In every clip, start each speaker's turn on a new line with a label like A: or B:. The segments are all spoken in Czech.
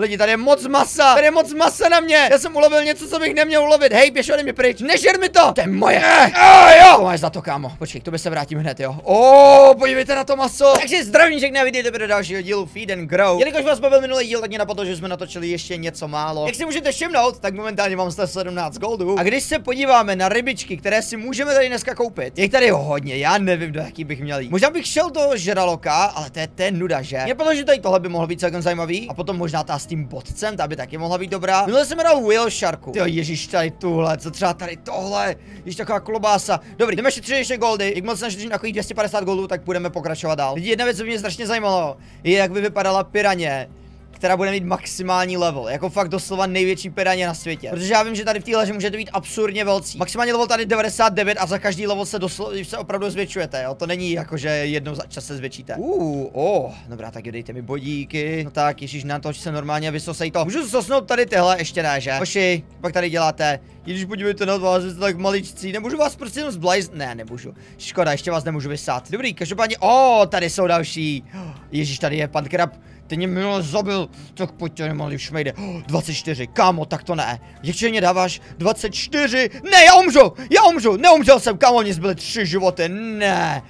A: Lidi, tady je moc masa, tady je moc masa na mě. Já jsem ulovil něco, co bych neměl ulovit. Hej, běž ode mě pryč, nežer mi to. To je moje. Eh, eh, jo. To máš za to, kámo. Počkej, k tobě se vrátím hned, jo. O, podívejte na to maso. Takže zdravím všechny a vidíte do dalšího dílu Feed and Grow. Jelikož vás bavil minulý díl, tak mě napadlo, že jsme natočili ještě něco málo. Jak si můžete všimnout, tak momentálně mám 117 goldů. A když se podíváme na rybičky, které si můžeme tady dneska koupit, je tady hodně, já nevím, do jaký bych měl jít. Možná bych šel do žraloka, ale to je ten nuda, že? Mě podle, že tady tohle by mohlo být celkem zajímavý. A potom možná ta tím bodcem, ta by taky mohla být dobrá. Minule jsem dal Whale Sharku. Ty ježíš, tady tuhle, co třeba tady tohle, Ježíš taková klobása. Dobrý, jdeme 3 ještě goldy. Jak moc našli takových 250 goldů, tak budeme pokračovat dál. Lidi, jedna věc, co mě strašně zajímalo, je jak by vypadala piraně která bude mít maximální level. Jako fakt doslova největší piraně na světě. Protože já vím, že tady v téhle že můžete být absurdně velcí. Maximální level tady 99 a za každý level se doslova se opravdu zvětšujete, jo. To není jako, že jednou za čas se zvětšíte. Uh, oh, dobrá, tak dejte mi bodíky. No tak, ježíš, na to, že se normálně vysosej to. Můžu sosnout tady tyhle, ještě ne, že? Oši, pak tady děláte. Když podívejte na vás, jste tak maličcí, nemůžu vás prostě jenom zblajz... Ne, nemůžu. Škoda, ještě vás nemůžu vysát. Dobrý, každopádně, o, oh, tady jsou další. Ježíš, tady je pan Krab. Ten mě minule zabil, tak pojďte malý šmejde. Oh, 24, kámo, tak to ne. Jak mě dáváš? 24, ne, já umřu, já umřu, neumřel jsem, kámo, mě zbyly tři životy, ne.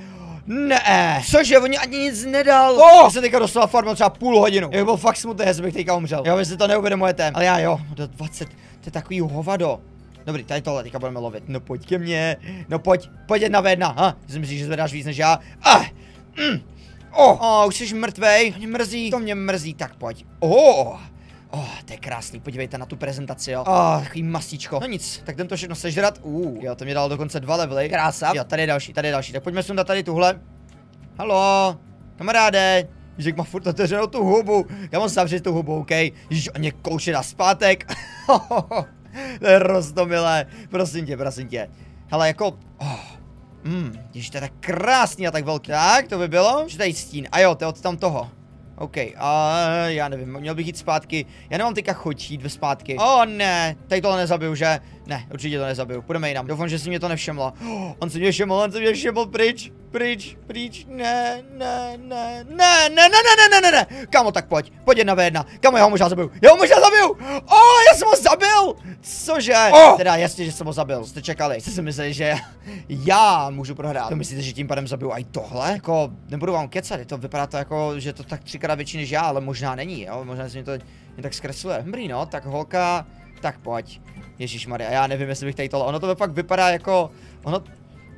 A: Ne, cože, oni ani nic nedal. Oh! Já jsem teďka dostal farmu třeba půl hodinu. Jak byl fakt smutný, jestli bych teďka umřel. Jo, vy si to neuvědomujete. Ale já jo, do 20, to je takový hovado. Dobrý, tady tohle teďka budeme lovit. No pojď ke mně. No pojď, pojď jedna ve jedna. Ha, myslíš, že zvedáš víc než já. Ah, mm. Oh, oh, už jsi mrtvej. Mě mrzí. To mě mrzí, tak pojď. Oh. Oh, to je krásný, podívejte na tu prezentaci, jo. Oh, takový masíčko. No nic, tak tento všechno sežrat. Uh, jo, to mě dalo dokonce dva levely. Krása. Jo, tady je další, tady je další. Tak pojďme sundat tady tuhle. Halo, kamaráde. Ježík má furt otevřenou tu hubu. Já mám zavřít tu hubu, OK? Ježíš, on mě kouše na zpátek. to je rostomilé. Prosím tě, prosím tě. Hele, jako... Oh. Hmm, když to je tak krásný a tak velký. Tak, to by bylo. Že tady stín. A jo, to je od tam toho. OK, a uh, já nevím, měl bych jít zpátky. Já nemám teďka jít ve zpátky. O oh, ne, tady tohle nezabiju, že? Ne, určitě to nezabiju. Půjdeme jinam. Doufám, že si mě to nevšimlo. Oh, on si mě všiml, on si mě všiml pryč. Pryč, pryč, ne, ne, ne, ne, ne, ne, ne, ne, ne, ne, Kamo, tak pojď, pojď jedna ve jedna. Kamo, já ho možná zabiju, já ho možná zabiju. O, oh, já jsem ho zabil. Cože? Oh. Teda jasně, že jsem ho zabil, jste čekali. Jste si mysleli, že já můžu prohrát. To myslíte, že tím pádem zabiju i tohle? Jako, nebudu vám kecat, to vypadá to jako, že to tak třikrát větší než já, ale možná není, jo, možná se mi to jen tak zkresluje. Dobrý, no, tak holka, tak pojď. Ježíš Maria, já nevím, jestli bych tady tohle, ono to fakt vypadá jako, ono,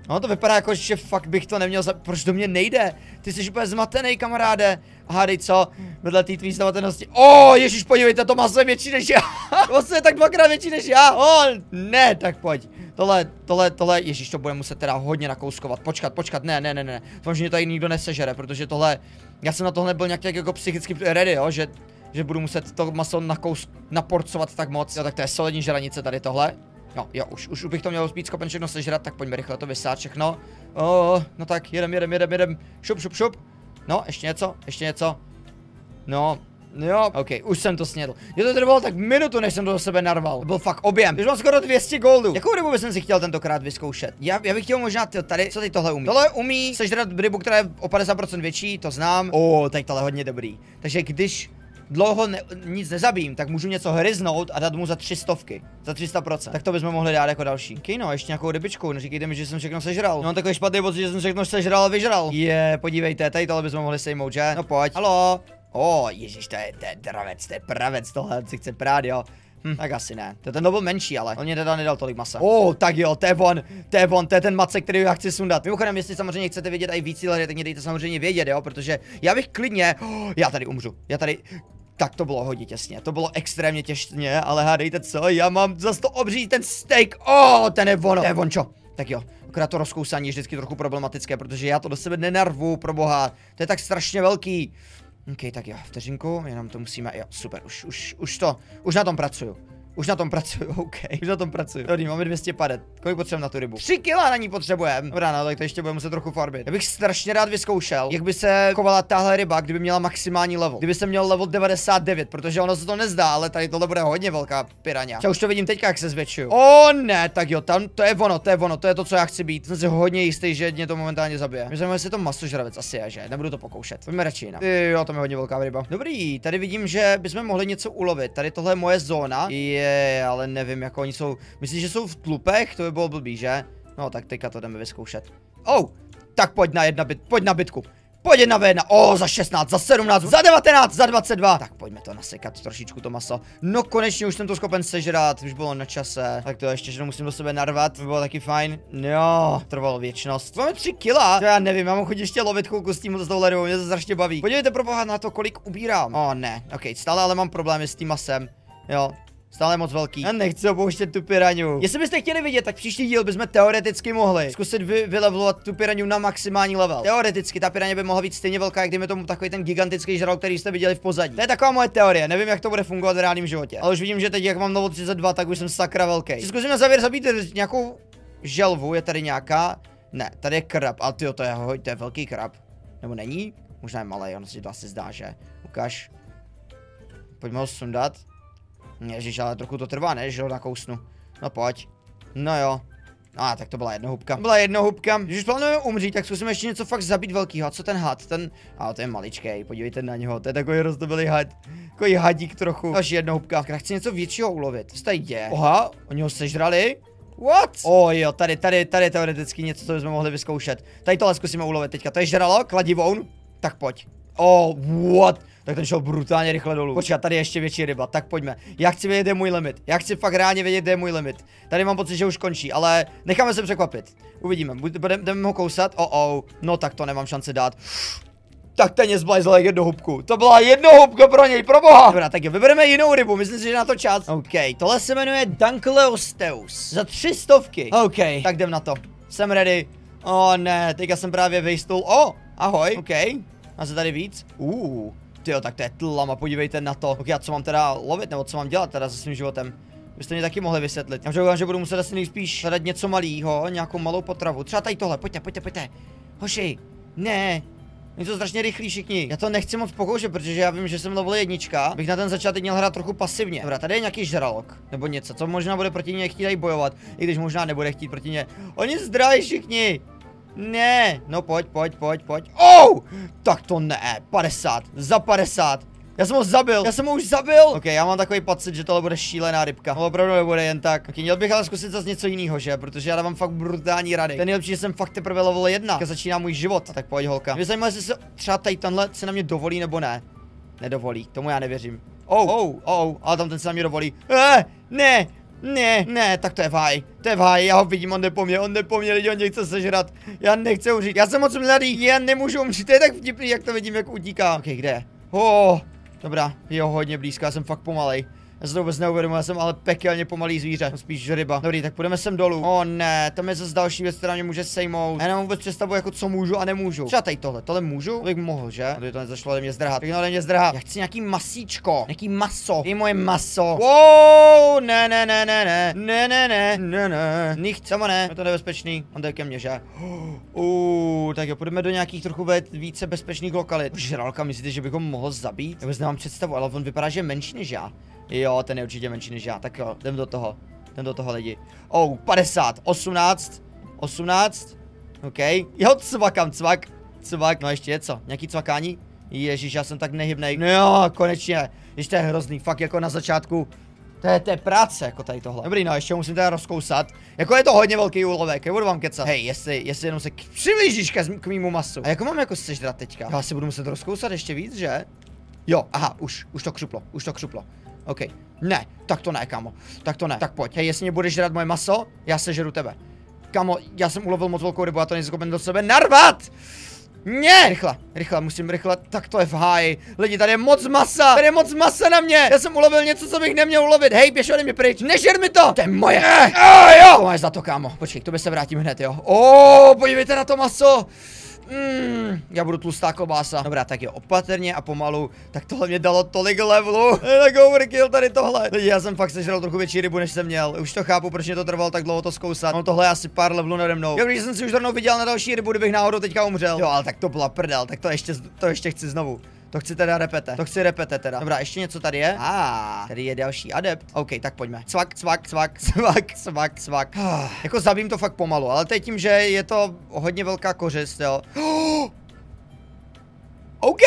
A: ono to vypadá jako, že fakt bych to neměl za... Proč do mě nejde? Ty jsi úplně zmatený, kamaráde. Hádej co? Vedle té tvý zmatenosti. O, oh, ježíš, podívejte, to maso je větší než já. Vlastně je tak dvakrát větší než já. O, oh, ne, tak pojď. Tohle, tohle, tohle, ježíš, to bude muset teda hodně nakouskovat. Počkat, počkat, ne, ne, ne, ne. Doufám, že mě tady nikdo nesežere, protože tohle, já jsem na tohle byl nějak jako psychicky ready, jo, že že budu muset to maso nakous, naporcovat tak moc. Jo, tak to je solidní žranice tady tohle. No, jo, už, už bych to měl být schopen všechno sežrat, tak pojďme rychle to vysát všechno. Oh, no tak, jedem, jedem, jedem, jedem. Šup, šup, šup. No, ještě něco, ještě něco. No, Jo, ok, už jsem to snědl. Je to trvalo tak minutu, než jsem to do sebe narval. To byl fakt objem. Už mám skoro 200 goldů. Jakou rybu bych si chtěl tentokrát vyzkoušet? Já, já bych chtěl možná tady, co teď tohle umí? Tohle umí sežrat rybu, která je o 50% větší, to znám. O, oh, teď tohle hodně dobrý. Takže když dlouho ne, nic nezabím, tak můžu něco hryznout a dát mu za tři stovky. Za 300%. Tak to bychom mohli dát jako další. Okay, no, ještě nějakou rybičku, neříkejte mi, že jsem všechno sežral. No, takový špatný pocit, že jsem všechno sežral a vyžral. Je, podívejte, tady tohle bychom mohli sejmout, že? No pojď. Halo. O, oh, ježíš, to je, to dravec, to je pravec, tohle si chce prát, jo. Hm, tak asi ne. To ten byl menší, ale on mě teda nedal tolik masa. O, oh, tak jo, to je on, to je on, to je ten mace, který já chci sundat. Mimochodem, jestli samozřejmě chcete vědět i víc tak mě dejte samozřejmě vědět, jo, protože já bych klidně, oh, já tady umřu, já tady, tak to bylo hodně těsně, to bylo extrémně těsně, ale hádejte co, já mám zase to obří ten steak, o, oh, ten je ono, to je vončo. Tak jo, akorát to rozkousání je vždycky trochu problematické, protože já to do sebe nenarvu, pro boha, to je tak strašně velký. OK, tak jo, vteřinku, jenom to musíme, jo, super, už, už, už to, už na tom pracuju. Už na tom pracuju, OK. Už na tom pracuju. Dobrý, máme 200 padet. Kolik potřebujeme na tu rybu? 3 kila na ní potřebujeme. Dobrá, no, tak to ještě budeme muset trochu farbit. Já bych strašně rád vyzkoušel, jak by se chovala tahle ryba, kdyby měla maximální level. Kdyby se měl level 99, protože ono se to nezdá, ale tady tohle bude hodně velká piraně. Já už to vidím teďka, jak se zvětšuju. O ne, tak jo, tam to je ono, to je ono, to je to, co já chci být. Jsem si hodně jistý, že mě to momentálně zabije. Myslím, že to masožravec asi je, že? Nebudu to pokoušet. Pojďme radši jinam. Jo, to je hodně velká ryba. Dobrý, tady vidím, že bychom mohli něco ulovit. Tady tohle je moje zóna. Je, ale nevím, jako oni jsou. Myslím, že jsou v tlupech, to by bylo blbý, že? No, tak teďka to jdeme vyzkoušet. Oh, tak pojď na jedna bit, pojď na bitku. Pojď jedna v jedna. O, za 16, za 17, za 19, za 22. Tak pojďme to nasekat trošičku to maso. No konečně už jsem to schopen sežrat, už bylo na čase. Tak to ještě, že musím do sebe narvat, to bylo taky fajn. No, trvalo věčnost. Máme 3 kila. To já nevím, já mám chodit ještě lovit chvilku s tím s tou ledou, mě to strašně baví. Podívejte pro na to, kolik ubírám. O ne, ok, stále ale mám problémy s tím masem. Jo, Stále moc velký. Já nechci opouštět tu piraňu. Jestli byste chtěli vidět, tak příští díl bychom teoreticky mohli zkusit vy, vylevelovat tu piraňu na maximální level. Teoreticky ta piraně by mohla být stejně velká, jak dejme tomu takový ten gigantický žral, který jste viděli v pozadí. To je taková moje teorie, nevím, jak to bude fungovat v reálném životě. Ale už vidím, že teď, jak mám novo 32, tak už jsem sakra velký. Zkusím na závěr zabít nějakou želvu, je tady nějaká. Ne, tady je krab, a ty to je, to je velký krab. Nebo není? Možná je malý, on si to asi zdá, že? Ukaž. Pojďme ho sundat. Ježiš, ale trochu to trvá, ne, že ho nakousnu. No pojď. No jo. A ah, tak to byla jednohubka. Byla jednohubka. Když už plánujeme umřít, tak zkusíme ještě něco fakt zabít velkýho. A co ten had? Ten. A ah, to je maličký, podívejte na něho. To je takový rozdobilý had. Takový hadík trochu. Až jednohubka. Já chci něco většího ulovit. Co tady děje? Oha, oni ho sežrali? What? O oh, jo, tady, tady, tady teoreticky něco, co bychom mohli vyzkoušet. Tady tohle zkusíme ulovit teďka. To je žralo, kladivoun. Tak pojď. Oh, what? Tak ten šel brutálně rychle dolů. Počkat, tady je ještě větší ryba, tak pojďme. Já chci vědět, kde je můj limit. Já chci fakt reálně vědět, kde je můj limit. Tady mám pocit, že už končí, ale necháme se překvapit. Uvidíme, budeme ho kousat. Oh, oh, no tak to nemám šanci dát. Tak ten je zblajzl jednu hubku. To byla hubka pro něj, pro boha. Dobrá, tak jo, vybereme jinou rybu, myslím si, že na to čas. OK, tohle se jmenuje Dunkleosteus. Za tři stovky. OK, tak jdem na to. Jsem ready. O oh, ne, teďka jsem právě vejstul. O, oh, ahoj, OK. A se tady víc? Uh, Tyjo, tak to je tlama, podívejte na to. Ok, a co mám teda lovit, nebo co mám dělat teda se svým životem? Byste mě taky mohli vysvětlit. Já doufám, že budu muset asi nejspíš hledat něco malého, nějakou malou potravu. Třeba tady tohle, pojďte, pojďte, pojďte. Hoši, ne, to strašně rychlý všichni. Já to nechci moc pokoušet, protože já vím, že jsem level jednička. Bych na ten začátek měl hrát trochu pasivně. Dobrá, tady je nějaký žralok. Nebo něco, co možná bude proti mě chtít bojovat. I když možná nebude chtít proti mě. Oni zdrají všichni. Ne, no pojď, pojď, pojď, pojď. Oh! Tak to ne, 50, za 50. Já jsem ho zabil, já jsem ho už zabil. Ok, já mám takový pocit, že tohle bude šílená rybka. To opravdu nebude jen tak. Ok, měl bych ale zkusit zase něco jiného, že? Protože já dávám fakt brutální rady. Ten nejlepší, že jsem fakt teprve level 1. Tak začíná můj život. A tak pojď holka. Mě zajímá, jestli se třeba tady tenhle se na mě dovolí nebo ne. Nedovolí, tomu já nevěřím. Oh, oh, oh, ale tam ten se na mě dovolí. Eh, ne, ne, ne, tak to je vaj. To je vaj, já ho vidím, on jde on jde lidi, on mě chce sežrat. Já nechci umřít, já jsem moc mladý, já nemůžu umřít, to je tak vtipný, jak to vidím, jak utíká. Ok, kde? Oh, dobrá, jo, hodně blízko, já jsem fakt pomalej. Já se to vůbec neuvědomuji, já jsem ale pekelně pomalý zvíře, spíš ryba. Dobrý, tak půjdeme sem dolů. O ne, tam je zase další věc, která mě může sejmout. Já nemám vůbec představu, jako co můžu a nemůžu. Třeba tady tohle, tohle můžu? Bych mohl, že? Tady to nezašlo ode mě zdrhat. Tak ode mě zdrhat. Já chci nějaký masíčko, nějaký maso. Je moje maso. Wow, ne, ne, ne, ne, ne, ne, ne, ne, ne, ne. Nicht, samo ne, je to nebezpečný. On jde ke mně, že? Uh, tak jo, půjdeme do nějakých trochu více bezpečných lokalit. Žralka, myslíte, že bych ho mohl zabít? Já vůbec nemám představu, ale on vypadá, že je menší než já. Jo, ten je určitě menší než já. Tak jo, jdem do toho. Jdem do toho lidi. Oh, 50, 18, 18. OK. Jo, cvakám, cvak. Cvak, no ještě něco. Nějaký cvakání? Ježíš, já jsem tak nehybnej. No jo, konečně. Ještě je hrozný, fakt jako na začátku. To je, to je práce, jako tady tohle. Dobrý, no, ještě musím teda rozkousat. Jako je to hodně velký úlovek, budu vám kecat. Hej, jestli, jestli jenom se přiblížíš k, k mýmu masu. A jako mám jako sežrat teďka? Já si budu muset rozkousat ještě víc, že? Jo, aha, už, už to křuplo, už to křuplo. OK. Ne, tak to ne, kamo. Tak to ne. Tak pojď. Hej, jestli mě budeš žrat moje maso, já sežeru tebe. Kamo, já jsem ulovil moc velkou rybu, a to nejsem do sebe narvat! Ne! Rychle, rychle, musím rychle, tak to je v háji. Lidi, tady je moc masa, tady je moc masa na mě. Já jsem ulovil něco, co bych neměl ulovit. Hej, běž ode mě pryč, nežer mi to. To je moje. Eh, oh, jo. To máš za to, kámo. Počkej, to by se vrátím hned, jo. O, oh, podívejte na to maso. Mm, já budu tlustá klobása. Dobrá, tak jo, opatrně a pomalu. Tak tohle mě dalo tolik levelu. Tak overkill tady tohle. Lidi, já jsem fakt sežral trochu větší rybu, než jsem měl. Už to chápu, proč mě to trvalo tak dlouho to zkousat. No tohle je asi pár levelů nade mnou. Jo, když jsem si už rovnou viděl na další rybu, kdybych náhodou teďka umřel. Jo, ale tak to byla prdel, tak to ještě, to ještě chci znovu. To chci teda repete. To chci repete teda. Dobrá, ještě něco tady je. A ah, tady je další adept. OK, tak pojďme. Cvak, cvak, cvak, cvak, cvak, cvak. Ah, jako zabím to fakt pomalu, ale teď tím, že je to hodně velká kořist, jo. Oh! OK.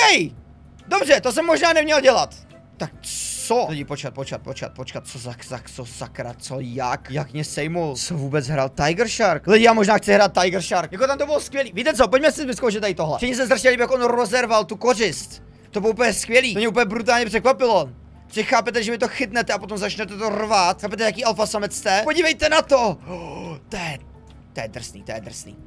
A: Dobře, to jsem možná neměl dělat. Tak co? Lidi, počkat, počkat, počkat, počkat, co za, za co sakra, co, jak, jak mě sejmul, co vůbec hrál Tiger Shark? Lidi, já možná chci hrát Tiger Shark, jako tam to bylo skvělý, víte co, pojďme si vyzkoušet tady tohle. Všichni se strašně líbí, jak on rozerval tu kořist. To bylo úplně skvělý. To mě úplně brutálně překvapilo. Že chápete, že mi to chytnete a potom začnete to rvát. Chápete, jaký alfa samec jste? Podívejte na to! Oh, to je, to je drsný, to je drsný.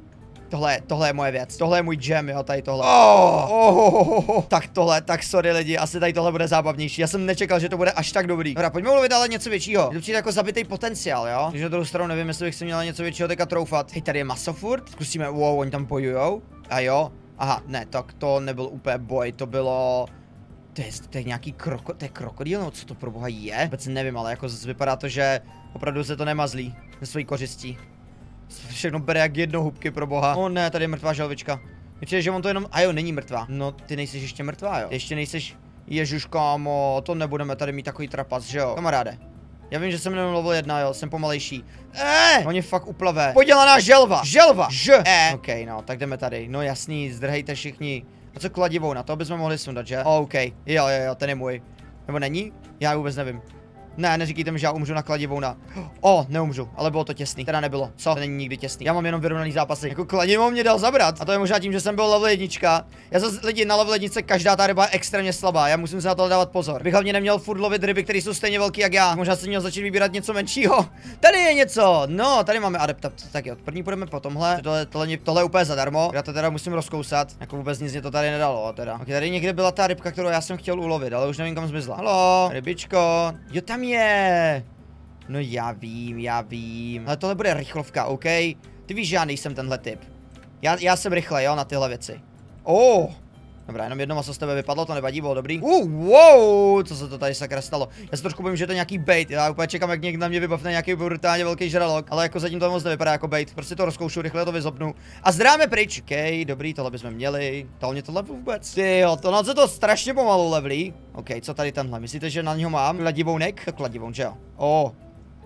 A: Tohle, tohle je moje věc, tohle je můj jam, jo, tady tohle. Oh, oh, oh, oh, oh. Tak tohle, tak sorry lidi, asi tady tohle bude zábavnější. Já jsem nečekal, že to bude až tak dobrý. Dobrá, pojďme ulovit ale něco většího. Je to jako zabitý potenciál, jo. Takže na druhou stranu nevím, jestli bych si měl něco většího teďka troufat. Hej, tady je maso furt. Zkusíme, wow, oni tam bojujou. A jo, Aha, ne, tak to nebyl úplně boj, to bylo... To je, to je nějaký kroko, to je krokodýl, no co to pro boha je? Vůbec nevím, ale jako vypadá to, že opravdu se to nemazlí ze svojí kořistí. Všechno bere jak jedno hubky pro boha. O ne, tady je mrtvá želvička. Myslím, že on to jenom, a jo, není mrtvá. No, ty nejsi ještě mrtvá, jo. Ještě nejseš, ježuš kámo, to nebudeme tady mít takový trapas, že jo. Kamaráde, já vím, že jsem jenom level jedna, jo, jsem pomalejší. Eh, oni fakt uplavé. Podělaná želva, želva, ž, e. OK, no, tak jdeme tady. No jasný, zdrhejte všichni. A co kladivou, na to bychom mohli sundat, že? OK, jo, jo, jo, ten je můj. Nebo není? Já vůbec nevím. Ne, neříkejte mi, že já umřu na kladivou na. O, neumřu, ale bylo to těsný. Teda nebylo. Co? To není nikdy těsný. Já mám jenom vyrovnaný zápasy. Jako kladivou mě dal zabrat. A to je možná tím, že jsem byl level jednička. Já zase lidi na level jedničce každá ta ryba je extrémně slabá. Já musím se na to dávat pozor. Bych hlavně neměl furt lovit ryby, které jsou stejně velké jak já. Možná jsem měl začít vybírat něco menšího. Tady je něco. No, tady máme adepta. Tak jo, první půjdeme po tomhle. Tohle, tohle, tohle je úplně zadarmo. Já to teda musím rozkousat. Jako vůbec nic mě to tady nedalo. Teda. Okay, tady někde byla ta rybka, kterou já jsem chtěl ulovit, ale už nevím kam zmizla. Halo, rybičko. Jo, tam je. No já vím, já vím. Ale tohle bude rychlovka, OK? Ty víš, že já nejsem tenhle typ. Já, já jsem rychle, jo, na tyhle věci. Oh, Dobrá, jenom jedno maso z tebe vypadlo, to nevadí, bylo dobrý. Uh, wow, co se to tady sakra stalo? Já se trošku bojím, že to je nějaký bait. Já úplně čekám, jak někdo na mě vybavne nějaký brutálně velký žralok, ale jako zatím to moc nevypadá jako bait. Prostě to rozkoušu, rychle to vyzobnu. A zdráme pryč. OK, dobrý, tohle bychom měli. To mě tohle vůbec. Ty jo, to na to strašně pomalu levlí. OK, co tady tenhle? Myslíte, že na něho mám? Kladivounek? Kladivoun, že jo? Oh,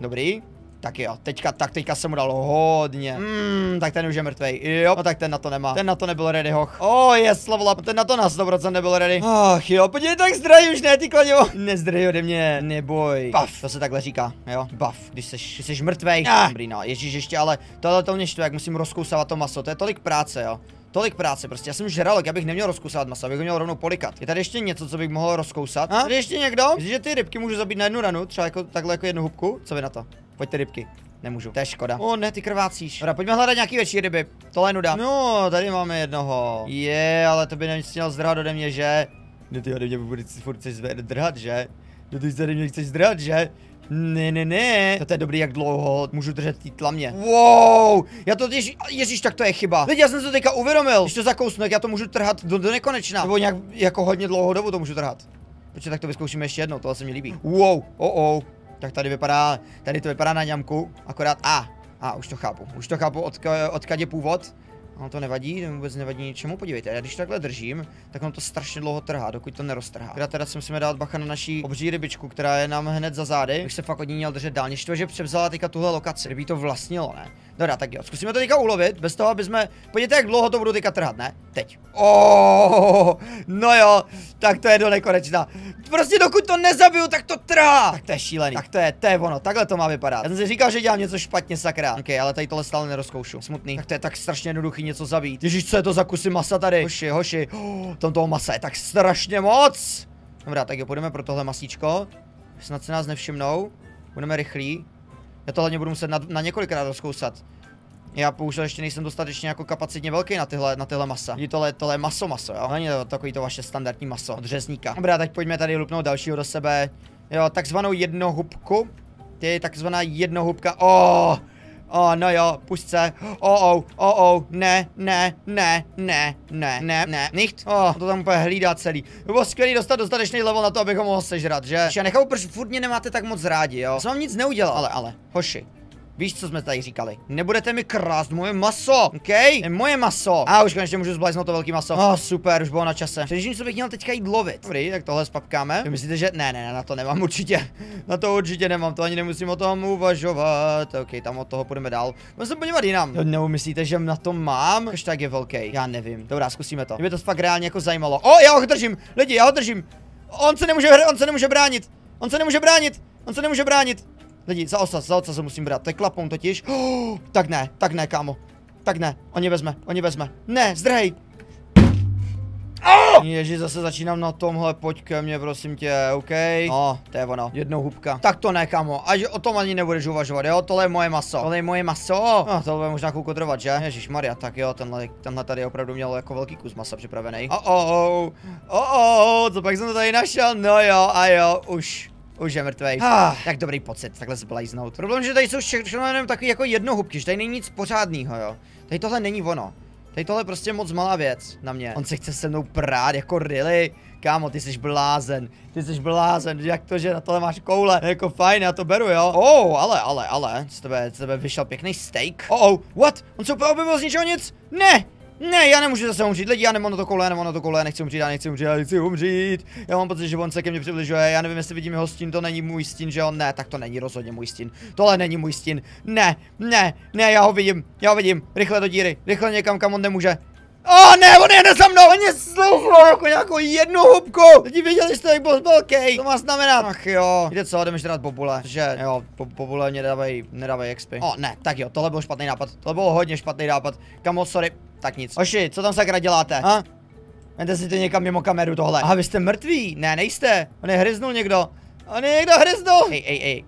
A: dobrý. Tak jo, teďka, tak teďka jsem mu dal hodně. Hmm, tak ten už je mrtvej. Jo, no tak ten na to nemá. Ten na to nebyl ready, hoch. Oh, je slovo ten na to na 100% nebyl ready. Ach jo, podívej, tak zdraj už ne, ty kladivo. Nezdraj ode mě, neboj. Buff, to se takhle říká, jo, buff, když seš, když jsi mrtvej. Ah. Dobrý, no, ježíš ještě, ale tohle to mě štve, jak musím rozkousávat to maso, to je tolik práce, jo. Tolik práce, prostě já jsem žralok, já bych neměl rozkousat maso, abych ho měl rovnou polikat. Je tady ještě něco, co bych mohl rozkousat? A? Tady ještě někdo? Myslíš, že ty rybky můžu zabít na jednu ranu, třeba jako takhle jako jednu hubku? Co vy na to? Pojďte rybky. Nemůžu, to je škoda. O ne, ty krvácíš. Dobra, pojďme hledat nějaký větší ryby. Tohle je nuda. No, tady máme jednoho. Je, ale to by neměl zdrhat ode mě, že? No ty ode mě bude furt chceš zdrhat, že? No ty ode mě chceš zdrhat, že? Ne, ne, ne. To je dobrý, jak dlouho můžu držet tý tlamě. Wow, já to, ježíš, ježíš, tak to je chyba. Lidi, já jsem se to teďka uvědomil. Když to zakousnu, tak já to můžu trhat do, do nekonečna. Nebo nějak jako hodně dlouhou dobu to můžu trhat. Protože tak to vyzkoušíme ještě jednou, tohle se mi líbí. Wow, oh, oh. Tak tady vypadá, tady to vypadá na ňamku, akorát, a, a už to chápu, už to chápu, od, odkud je původ. No to nevadí, vůbec nevadí ničemu, podívejte, já když takhle držím, tak on to strašně dlouho trhá, dokud to neroztrhá. Teda teda si musíme dát bacha na naší obří rybičku, která je nám hned za zády. Bych se fakt od ní měl držet dál, než to, že převzala teďka tuhle lokaci, kdyby to vlastnilo, ne? Dobrá, tak jo, zkusíme to teďka ulovit, bez toho, aby jsme, podívejte, jak dlouho to budu teďka trhat, ne? Teď. Oh, no jo, tak to je do nekonečna. Prostě dokud to nezabiju, tak to trhá. Tak to je šílený. Tak to je, to je ono, takhle to má vypadat. Já jsem si říkal, že dělám něco špatně, sakra. Ok, ale tady tohle stále nerozkoušu. Smutný. Tak to je tak strašně jednoduchý něco zabít. Ježíš, co je to za kusy masa tady? Hoši, hoši. Oh, tam toho masa je tak strašně moc. Dobrá, tak jo, půjdeme pro tohle masíčko. Snad se nás nevšimnou. Budeme rychlí. Já to hlavně budu muset na, na několikrát rozkousat. Já použil ještě nejsem dostatečně jako kapacitně velký na tyhle, na tyhle masa. Je tohle, tohle je maso maso, jo? Není to takový to vaše standardní maso od řezníka. Dobrá, teď pojďme tady lupnout dalšího do sebe. Jo, takzvanou jednohubku. Ty takzvaná jednohubka. Oh, O, no jo, pusť se. O, o, o, o, ne, ne, ne, ne, ne, ne, ne, nicht. O, to tam úplně hlídá celý. Bylo skvělý dostat dostatečný level na to, abych ho mohl sežrat, že? Já nechápu, proč furt mě nemáte tak moc rádi, jo? Jsem vám nic neudělal, ale, ale, hoši. Víš, co jsme tady říkali? Nebudete mi krást moje maso, OK? Je moje maso. A už konečně můžu zbláznout to velký maso. Oh, super, už bylo na čase. Přežím, co bych měl teďka jít lovit. Dobrý, tak tohle spapkáme. Vy myslíte, že ne, ne, ne, na to nemám určitě. Na to určitě nemám, to ani nemusím o tom uvažovat. OK, tam od toho půjdeme dál. Můžeme se podívat jinam. Nebo myslíte, že na to mám? Už tak je velký. Já nevím. Dobrá, zkusíme to. Mě to fakt reálně jako zajímalo. O, já ho držím. Lidi, já ho držím. On se nemůže, on se nemůže bránit. On se nemůže bránit. On se nemůže bránit. Lidi, za osaz, za osaz se musím brát. To je klapou totiž. Oh, tak ne, tak ne, kámo. Tak ne, oni vezme, oni vezme. Ne, zdrhej. Oh! Ježi, zase začínám na tomhle, pojď ke mně, prosím tě, OK? No, to je ono, jednou hubka. Tak to ne, kamo, až o tom ani nebudeš uvažovat, jo? Tohle je moje maso. Tohle je moje maso. No, tohle bude možná chvilku trvat, že? Ježíš Maria, tak jo, tenhle, tenhle tady opravdu měl jako velký kus masa připravený. Oh, oh, oh, oh, co pak jsem to tady našel? No jo, a jo, už. Už je mrtvej. Ah, tak dobrý pocit, takhle se blajznout. Problém, že tady jsou všechno jenom takový jako jednohubky, že tady není nic pořádného, jo. Tady tohle není ono. Tady tohle je prostě moc malá věc na mě. On se chce se mnou prát, jako really? Kámo, ty jsi blázen, ty jsi blázen, jak to, že na tohle máš koule, jako fajn, já to beru, jo. Oh, ale, ale, ale, z tebe, z tebe vyšel pěkný steak. Oh, oh, what? On se úplně objevil z ničeho nic? Ne, ne, já nemůžu zase umřít, lidi, já nemám na to koule, nemám na to koule, nechci umřít, já nechci umřít, já nechci umřít. Já mám pocit, že on se ke mně přibližuje, já nevím, jestli vidím jeho stín, to není můj stín, že on ne, tak to není rozhodně můj stín. Tohle není můj stín. Ne, ne, ne, já ho vidím, já ho vidím, rychle do díry, rychle někam, kam on nemůže. O oh, ne, on jede za mnou, on je slyšel jako nějakou jednu hubku. Lidi viděli jste, jak byl velký. To má znamenat. Ach jo. Víte co, jdeme žrát bobule. Že jo, bo bobule mě nedávají, nedávají XP. O oh, ne, tak jo, tohle byl špatný nápad. Tohle byl hodně špatný nápad. Kamo, sorry. Tak nic. Oši, co tam sakra děláte? Ha? Jdete si to někam mimo kameru tohle. A vy jste mrtví? Ne, nejste. On je hryznul někdo. On je někdo hryznul. Ej, ej, ej.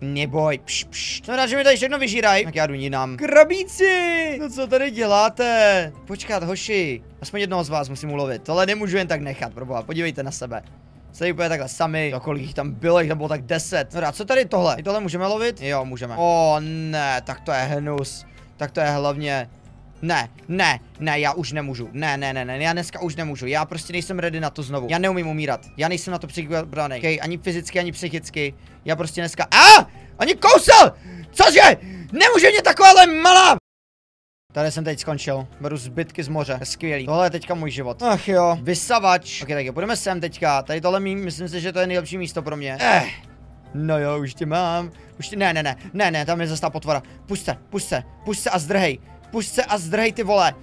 A: Neboj, pš, pš. Jsem rád, že mi tady všechno vyžírají. Tak já jdu jinam. Krabíci! No co tady děláte? Počkat, hoši. Aspoň jednoho z vás musím ulovit. Tohle nemůžu jen tak nechat, proboha. Podívejte na sebe. Jste úplně takhle sami. Jo, kolik jich tam bylo, jich tam bylo tak 10. No co tady tohle? I tohle můžeme lovit? Jo, můžeme. O ne, tak to je hnus. Tak to je hlavně ne, ne, ne, já už nemůžu. Ne, ne, ne, ne, já dneska už nemůžu. Já prostě nejsem ready na to znovu. Já neumím umírat. Já nejsem na to připravený. Okay, ani fyzicky, ani psychicky. Já prostě dneska. A! Ani kousel! Cože? Nemůže mě takováhle malá! Tady jsem teď skončil. Beru zbytky z moře. Skvělý. Tohle je teďka můj život. Ach jo. Vysavač. Ok, tak jo, půjdeme sem teďka. Tady tohle mý, myslím si, že to je nejlepší místo pro mě. Eh. No jo, už tě mám. Už tě, ne, ne, ne, ne, ne, tam je zase ta potvora. Se, puść se a zdrhej. Pušť se a zdrhej ty vole.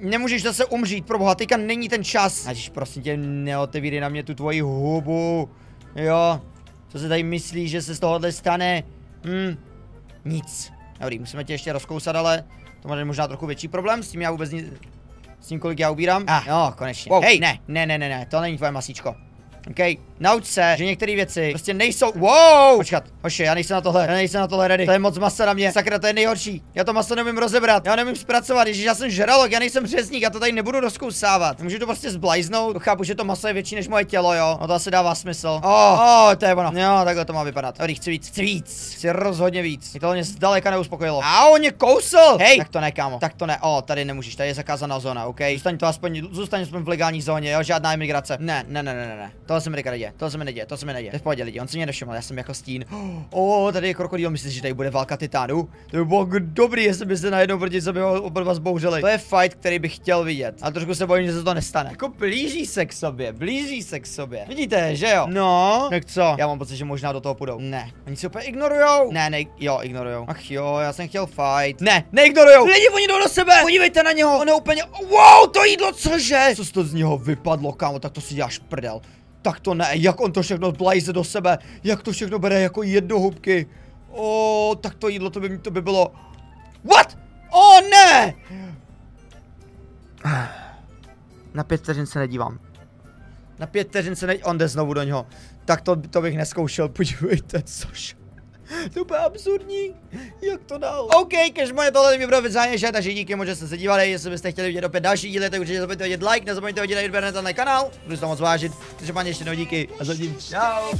A: Nemůžeš zase umřít, proboha, teďka není ten čas. Ažiž prosím tě, neotevírej na mě tu tvoji hubu. Jo, co se tady myslí, že se z tohohle stane? Hm, nic. Dobrý, musíme tě ještě rozkousat, ale to má možná trochu větší problém, s tím já vůbec nic, s tím kolik já ubírám. Ah, jo, konečně. Wow. Hej, ne, ne, ne, ne, ne, to není tvoje masíčko. OK, nauč se, že některé věci prostě nejsou. Wow! Počkat, hoši, já nejsem na tohle, já nejsem na tohle ready. To je moc masa na mě. Sakra, to je nejhorší. Já to maso nevím rozebrat, já nevím zpracovat, když já jsem žralok, já nejsem řezník, já to tady nebudu rozkousávat. Můžu to prostě zblajznout, chápu, že to maso je větší než moje tělo, jo. No to asi dává smysl. Oh, oh, to je ono. Jo, takhle to má vypadat. Dobrý, chci víc, chci víc, chci rozhodně víc. Mě to mě zdaleka neuspokojilo. A on mě kousl! Hej, tak to ne, kámo. Tak to ne. O, oh, tady nemůžeš, tady je zakázaná zóna, OK? Zůstaň to aspoň, zůstaň aspoň v legální zóně, jo, žádná imigrace. Ne, ne, ne, ne, ne. Tohle jsem neděje. To se mi neděje, to se mi neděje. To je v pohodě lidi, on si mě nevšiml, já jsem jako stín. O, oh, tady je krokodýl, myslíš, že tady bude válka titánů? To by bylo dobrý, jestli by se najednou proti sobě oba dva zbouřili. To je fight, který bych chtěl vidět. A trošku se bojím, že se to nestane. Jako blíží se k sobě, blíží se k sobě. Vidíte, že jo? No, tak co? Já mám pocit, že možná do toho půjdou. Ne, oni se úplně ignorujou. Ne, ne, jo, ignorujou. Ach jo, já jsem chtěl fight. Ne, neignorujou. Lidi, oni jdou do sebe. Podívejte na něho, on je úplně, wow, to jídlo, cože? Co to z něho vypadlo, kámo, tak to si děláš prdel. Tak to ne, jak on to všechno blajze do sebe, jak to všechno bere jako jednohubky. O, tak to jídlo, to by, to by bylo... What? O, ne! Na pět vteřin se nedívám. Na pět vteřin se nedívám, on jde znovu do něho. Tak to, to bych neskoušel, podívejte, což. To bude absurdní. Jak to dal? OK, když moje tohle mi bude zájem, takže díky moc, že jste se dívali. Jestli byste chtěli vidět opět další díly, tak určitě nezapomeňte hodit like, nezapomeňte hodit odběr na tenhle kanál. Budu se to moc vážit. Takže ještě jednou díky a zatím. Čau.